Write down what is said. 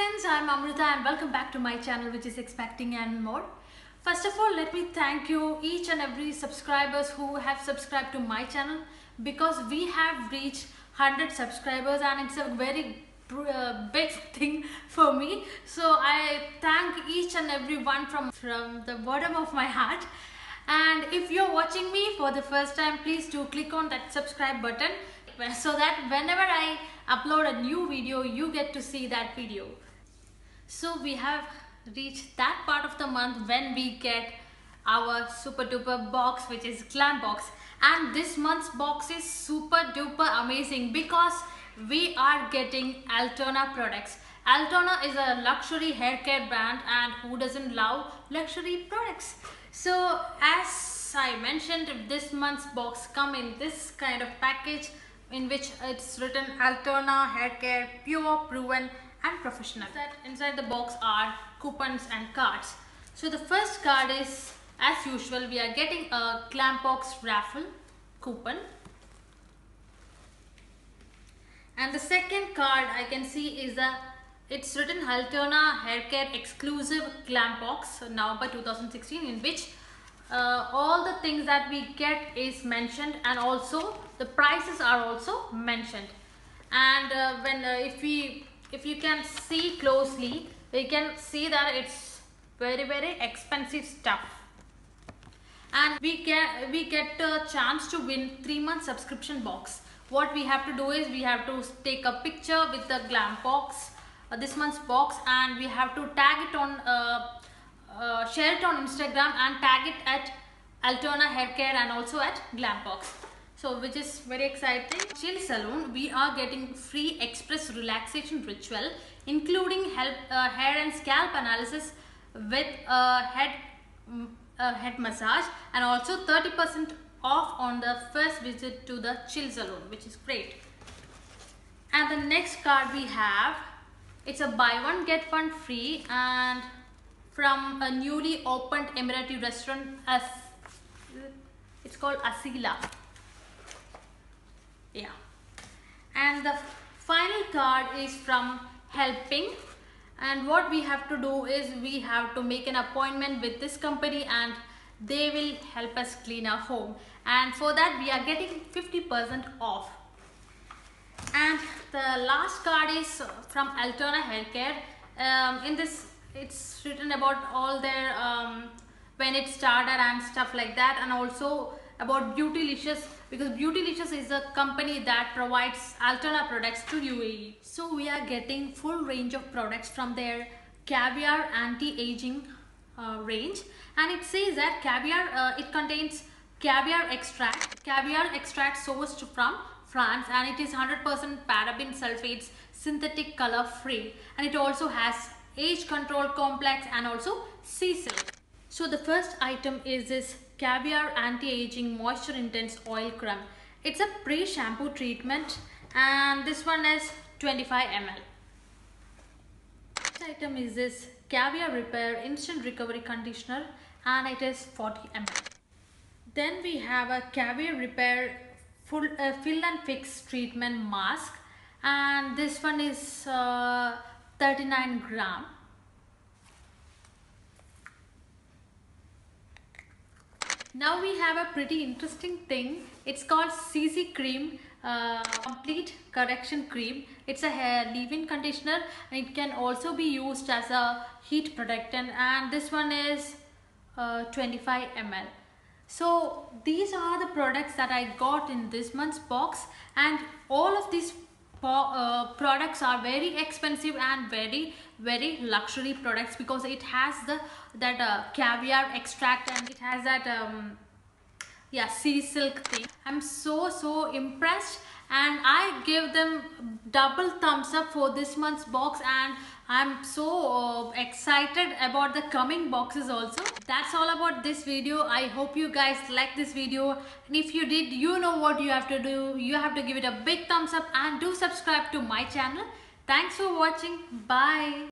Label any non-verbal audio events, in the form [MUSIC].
friends, I'm Amrutha and welcome back to my channel which is Expating and More. First of all, let me thank you each and every subscribers who have subscribed to my channel because we have reached 100 subscribers and it's a very uh, big [LAUGHS] thing for me. So I thank each and every one from, from the bottom of my heart. And if you're watching me for the first time, please do click on that subscribe button so that whenever I upload a new video, you get to see that video. So we have reached that part of the month when we get our super duper box which is glam box and this month's box is super duper amazing because we are getting Alterna products. Alterna is a luxury hair care brand and who doesn't love luxury products? So as I mentioned this month's box come in this kind of package in which it's written Alterna hair care pure proven and professional. That inside the box are coupons and cards. So the first card is as usual we are getting a Glambox raffle coupon. And the second card I can see is a it's written Alterna hair care exclusive Glambox November 2016 in which uh, all the things that we get is mentioned and also the prices are also mentioned and uh, when uh, if we if you can see closely we can see that it's very very expensive stuff and we get we get a chance to win three month subscription box what we have to do is we have to take a picture with the glam box uh, this month's box and we have to tag it on uh, uh, share it on Instagram and tag it at Alterna Hair Care and also at Glambox. So which is very exciting. Chill Salon, we are getting free express relaxation ritual including help, uh, hair and scalp analysis with a head, uh, head massage and also 30% off on the first visit to the Chill Salon which is great. And the next card we have, it's a buy one get one free and from a newly opened Emirati restaurant as it's called Asila. Yeah. And the final card is from Helping. And what we have to do is we have to make an appointment with this company and they will help us clean our home. And for that we are getting 50% off. And the last card is from Alterna Healthcare. Um, in this it's written about all their um, when it started and stuff like that. And also about Beautylicious because Beautylicious is a company that provides Alterna products to UAE. So we are getting full range of products from their caviar anti-aging uh, range and it says that caviar uh, it contains caviar extract caviar extract sourced from France and it is 100% paraben sulfates synthetic color free and it also has age control complex and also sea silk. So the first item is this caviar anti-aging moisture intense oil crème. It's a pre-shampoo treatment and this one is 25 ml. Next item is this caviar repair Intense recovery conditioner and it is 40 ml. Then we have a caviar repair full uh, fill and fix treatment mask and this one is uh, 39 gram now we have a pretty interesting thing. It's called CC cream uh, complete correction cream. It's a hair leave-in conditioner. And it can also be used as a heat protectant and this one is uh, 25 ml so these are the products that I got in this month's box and all of these uh, products are very expensive and very very luxury products because it has the that uh, caviar extract and it has that um, yeah sea silk thing. I'm so so impressed and i give them double thumbs up for this month's box. And i'm so uh, excited about the coming boxes also. That's all about this video. I hope you guys like this video. And if you did you know what you have to do. You have to give it a big thumbs up and do subscribe to my channel. Thanks for watching. Bye